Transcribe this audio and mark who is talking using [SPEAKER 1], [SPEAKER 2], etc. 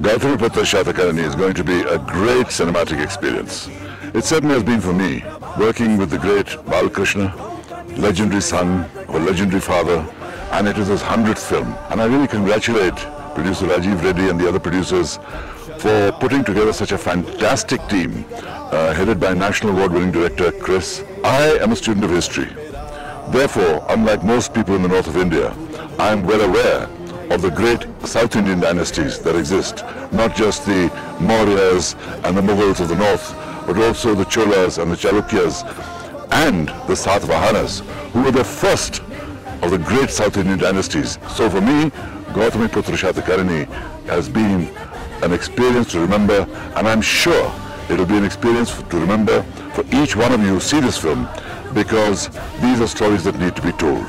[SPEAKER 1] Gautamiputra Satakarni is going to be a great cinematic experience. It certainly has been for me, working with the great Balakrishna, legendary son or legendary father, and it is his 100th film. And I really congratulate producer Rajiv Reddy and the other producers for putting together such a fantastic team, uh, headed by National Award-winning director Krish. I am a student of history. Therefore, unlike most people in the north of India, I am well aware of the great South Indian dynasties that exist, not just the Mauryas and the Mughals of the north, but also the Cholas and the Chalukyas and the Satavahanas, who were the first of the great South Indian dynasties. So for me, Gautamiputra Satakarni has been an experience to remember, and I'm sure it will be an experience to remember for each one of you who see this film, because these are stories that need to be told.